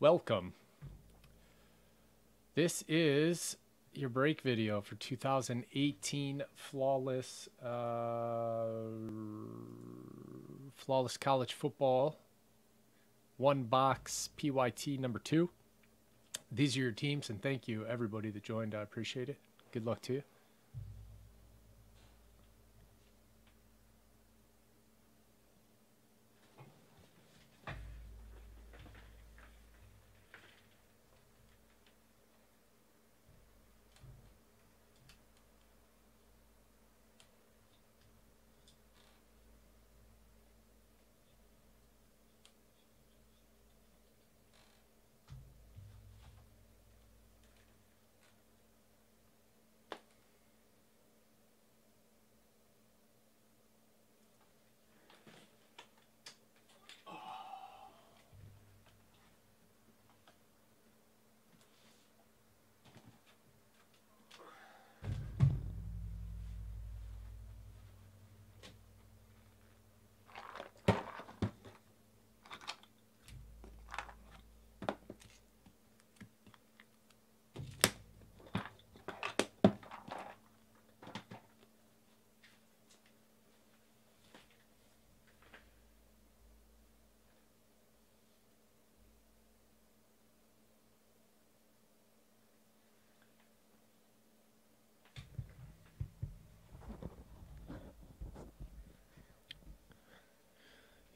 welcome. This is your break video for 2018 flawless uh, flawless college football one box PYT number two. These are your teams, and thank you everybody that joined. I appreciate it. Good luck to you.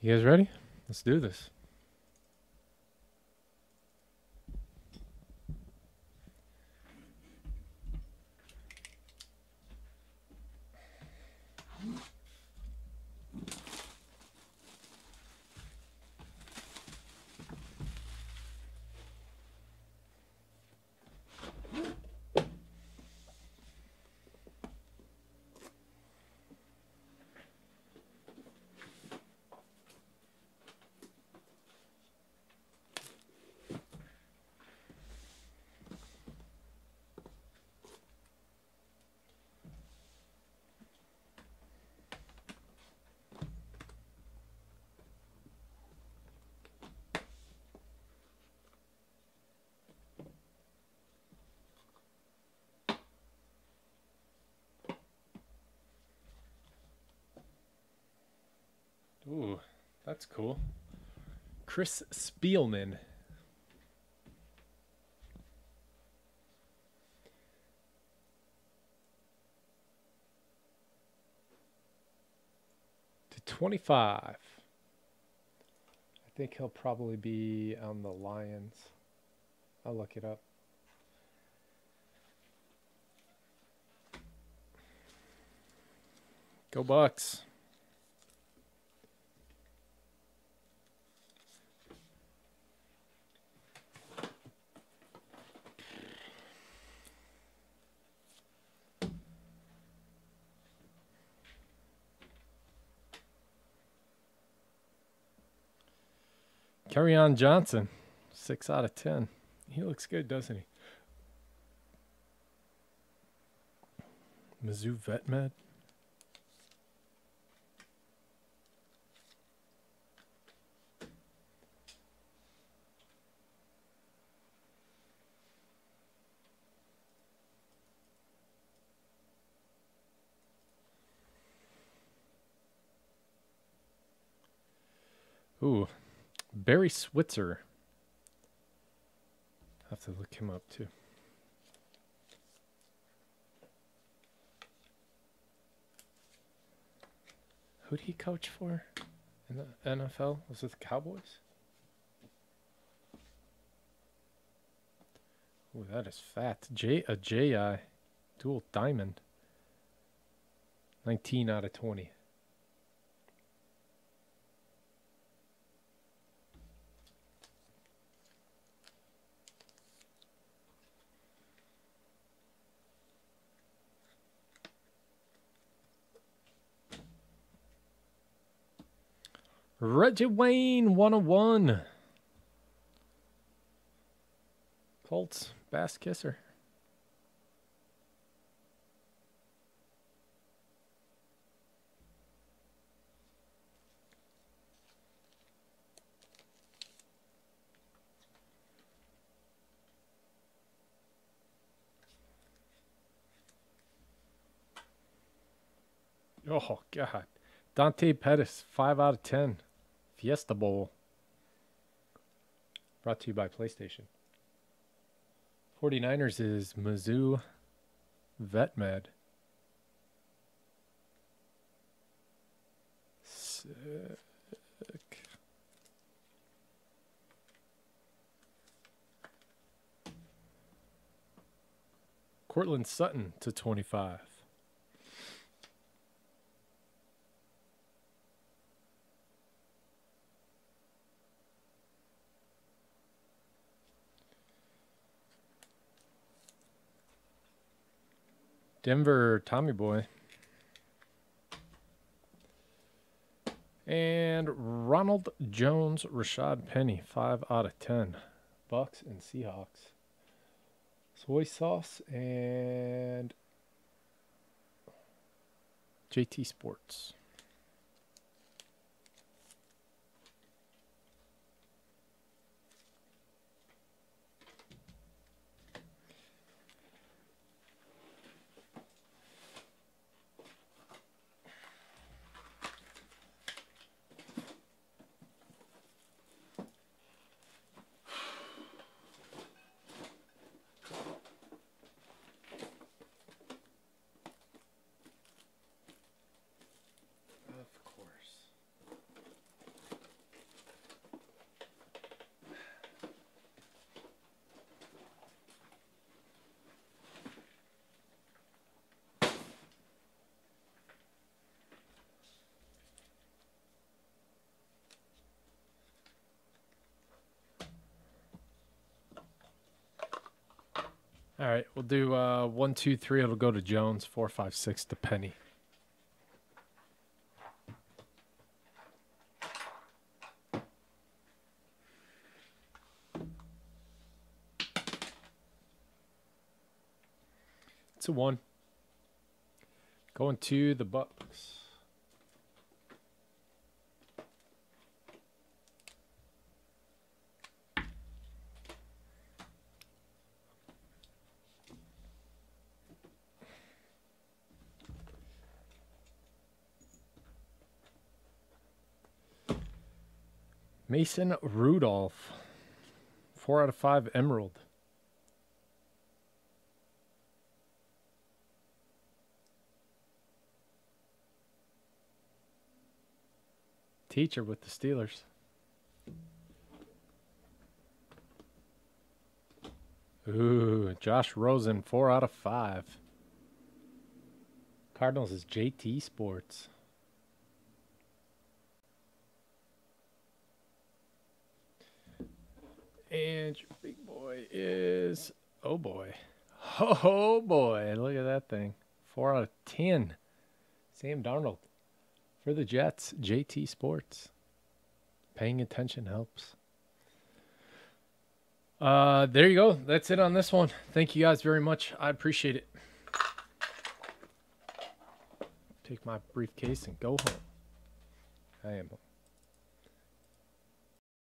You guys ready? Let's do this. Ooh, that's cool. Chris Spielman. To 25. I think he'll probably be on the Lions. I'll look it up. Go Bucks. Kerryon Johnson, six out of ten. He looks good, doesn't he? Mizzou Vet Med. Ooh, Barry Switzer. I Have to look him up too. Who'd he coach for in the NFL? Was it the Cowboys? Oh, that is fat. J a JI dual diamond. 19 out of 20. Reggie Wayne 101. Colts, Bass Kisser. Oh, God. Dante Pettis, 5 out of 10. Fiesta Bowl. Brought to you by PlayStation. 49ers is Mizzou VetMed. Sick. Courtland Sutton to 25. Denver Tommy Boy. And Ronald Jones, Rashad Penny, 5 out of 10. Bucks and Seahawks. Soy sauce and JT Sports. All right, we'll do uh, one, two, three. It'll go to Jones. Four, five, six to Penny. It's a one. Going to the Bucks. Mason Rudolph. Four out of five Emerald. Teacher with the Steelers. Ooh, Josh Rosen, four out of five. Cardinals is JT Sports. And your big boy is, oh boy. Oh boy, look at that thing. Four out of ten. Sam Darnold. For the Jets, JT Sports. Paying attention helps. Uh, there you go. That's it on this one. Thank you guys very much. I appreciate it. Take my briefcase and go home. I am